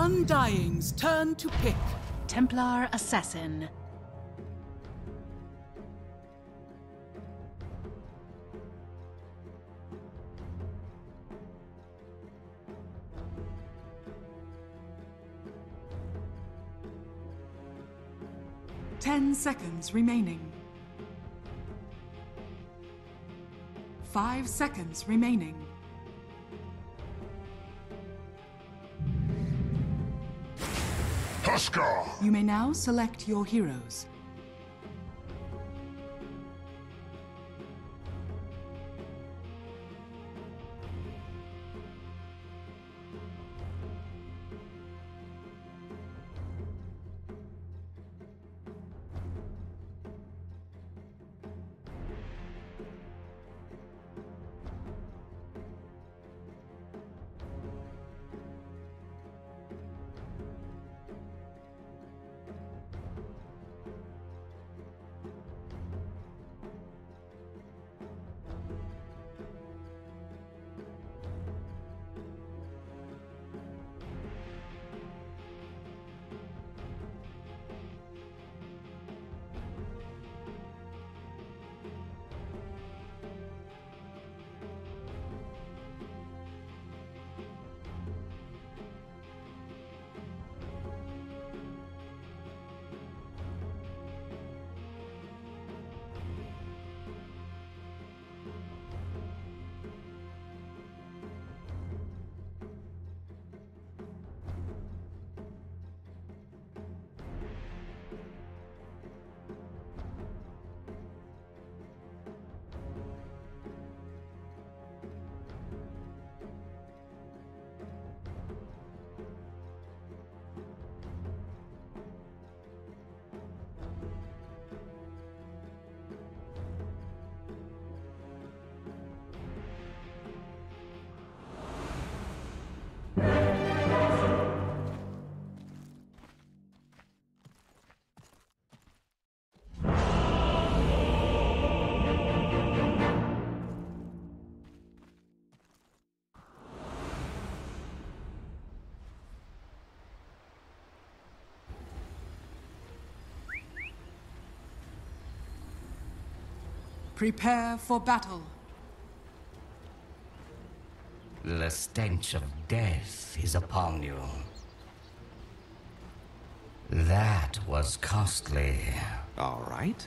Undying's turn to pick. Templar Assassin. Ten seconds remaining. Five seconds remaining. You may now select your heroes. Prepare for battle. The stench of death is upon you. That was costly. All right.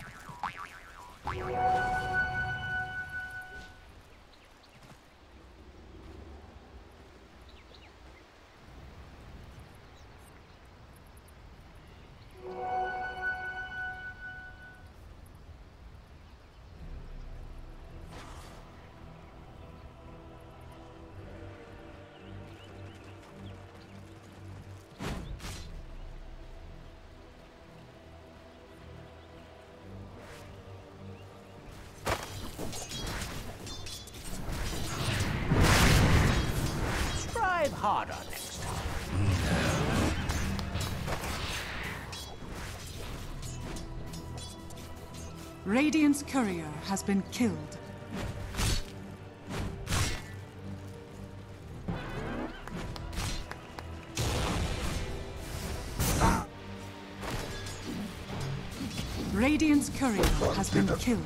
Harder next time. Radiant's courier has been killed. Radiant's courier has been killed.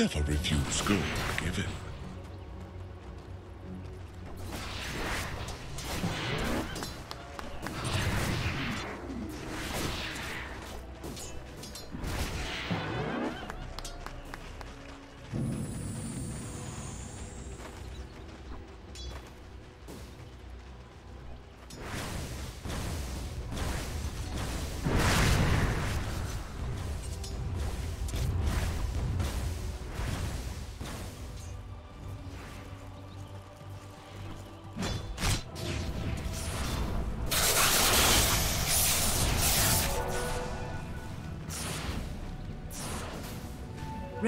Never refuse. Gold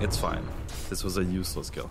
It's fine. This was a useless kill.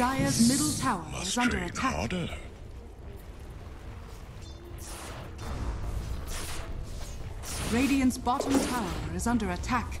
Dire's middle tower Must is under attack. harder. Radiant's bottom tower is under attack.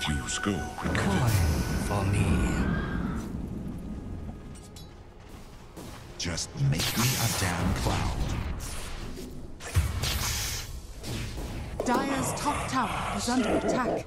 Refuse gold. Coin for me. Just make me a damn cloud. Dire's top tower is under attack.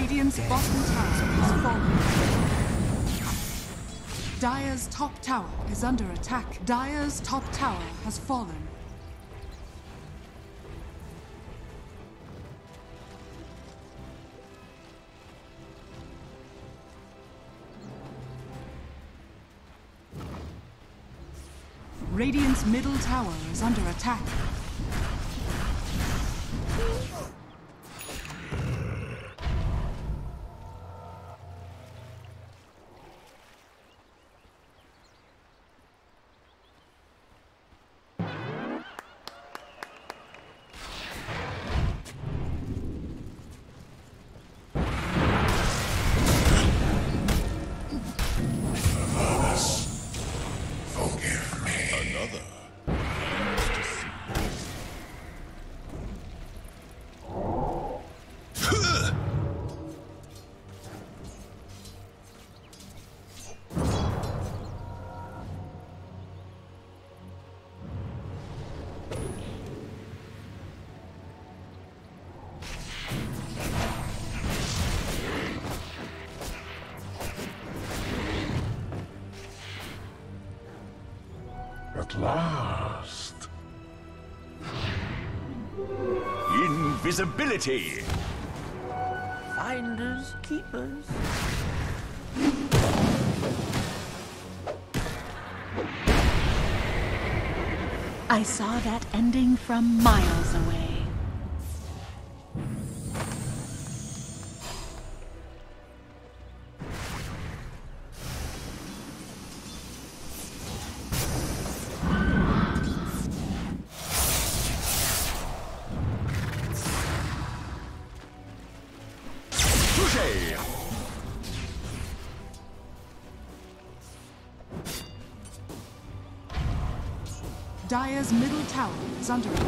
Radiant's bottom tower has fallen. Dire's top tower is under attack. Dire's top tower has fallen. Radiant's middle tower is under attack. Invisibility. Finders, keepers. I saw that ending from miles away. Is under attack.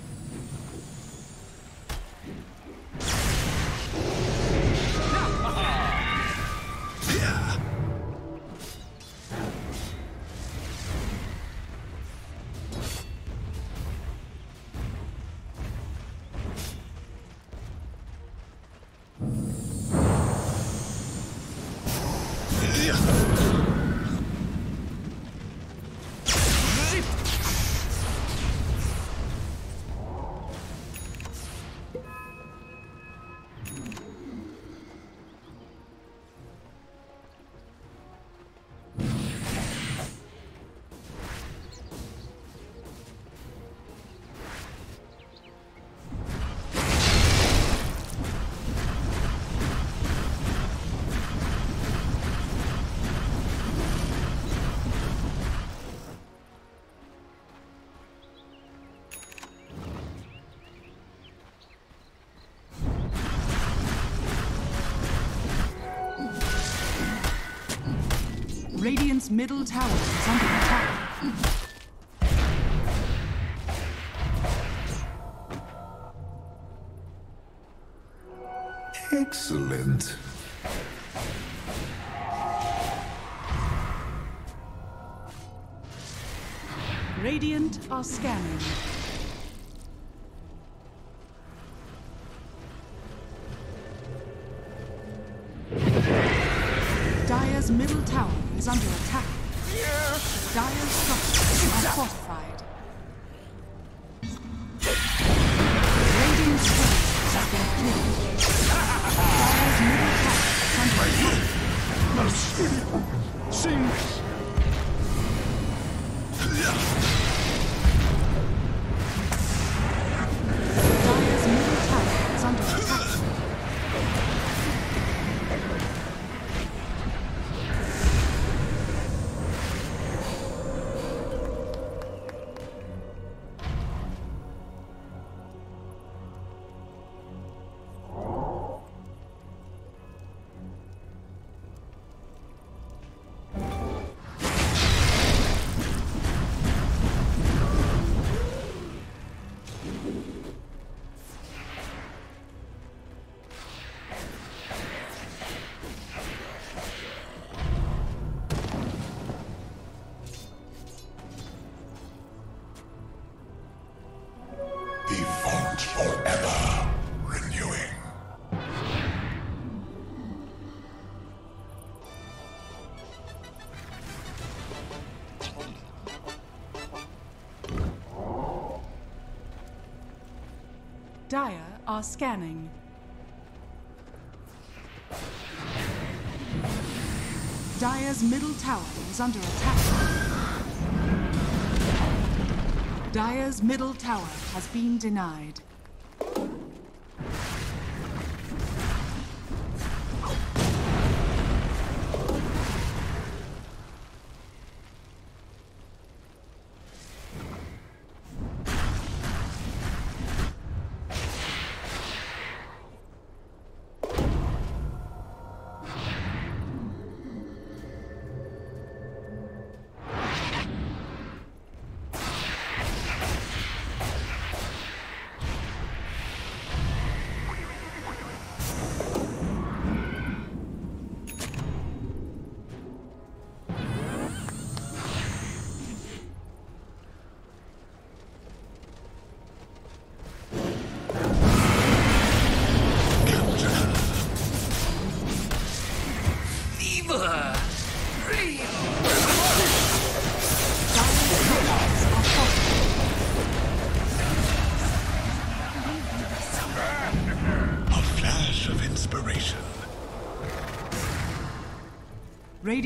Middle tower is under attack. Excellent. Radiant are scanning. Middle tower is under attack. Dire's structures are fortified. Are scanning. Dire's middle tower is under attack. Dire's middle tower has been denied.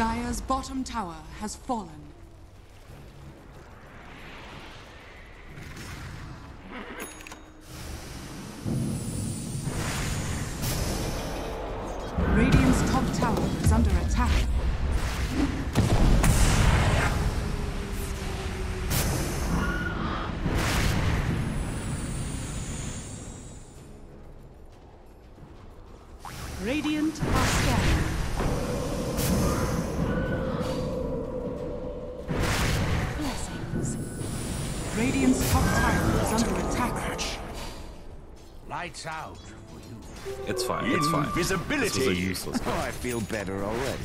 Dire's bottom tower has fallen. Radiant's top tower is under attack. Out for you. It's fine. It's fine. This was a Invisibility. useless. Oh, I feel better already.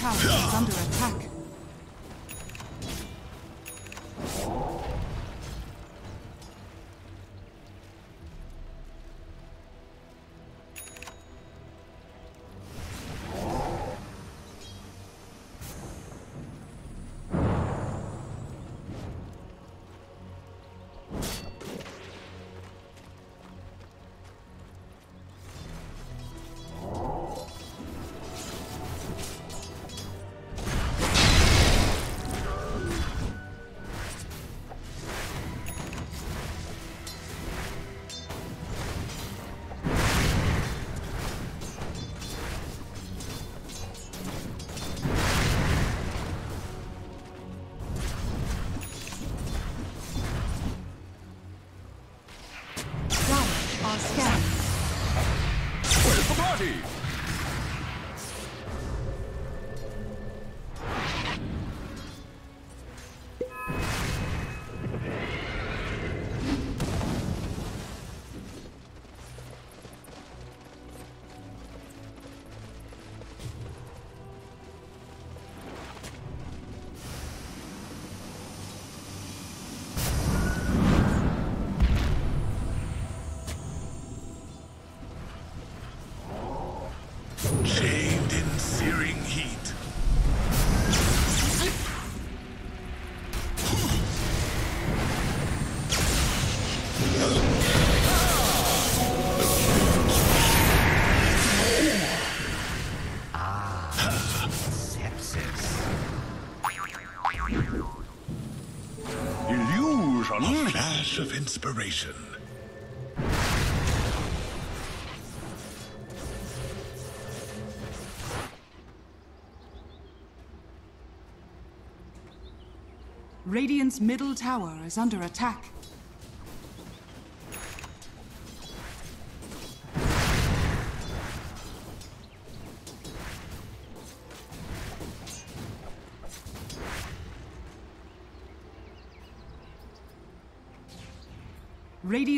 Radiant's Illusion. Flash of inspiration. Radiant's middle tower is under attack.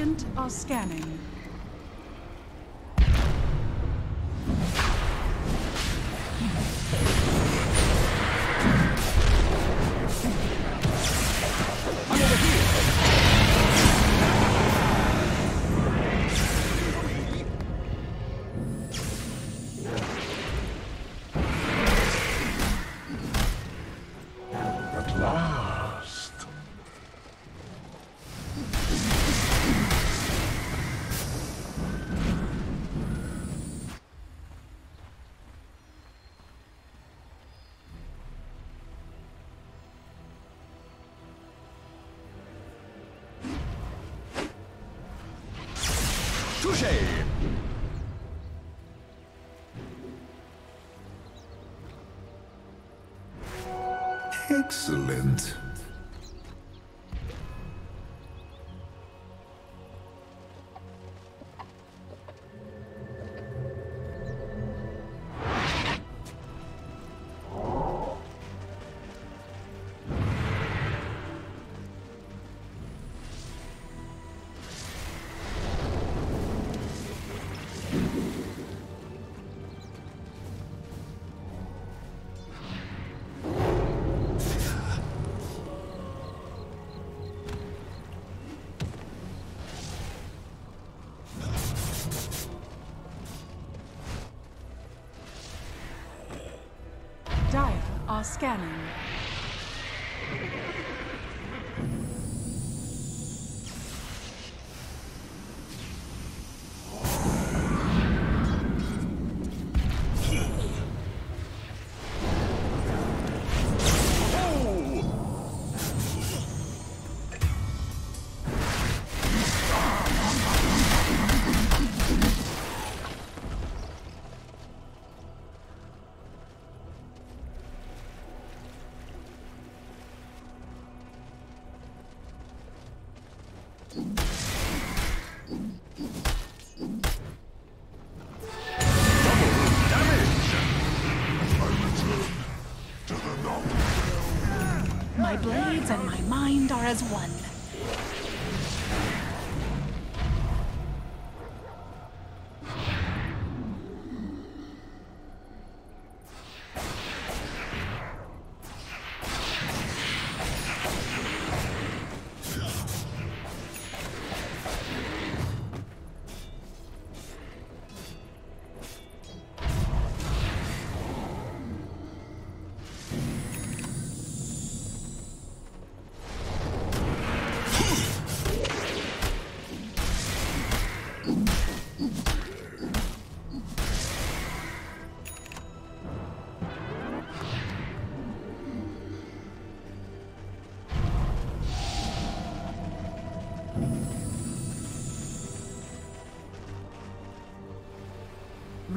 Are scanning. Touché. Excellent. Scanning. Mind are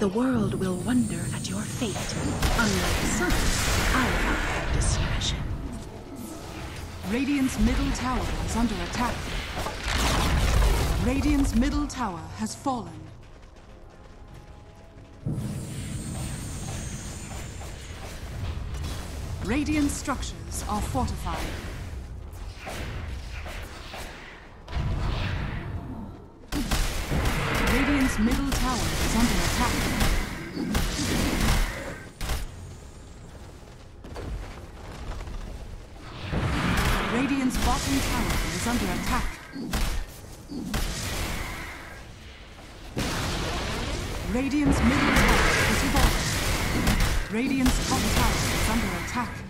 The world will wonder at your fate. Unlike some, I have discretion. Radiant's middle tower is under attack. Radiant's middle tower has fallen. Radiant structures are fortified. Radiant's middle tower is under attack. Radiant's bottom tower is under attack. Radiant's middle tower is evolved. Radiant's top tower is under attack.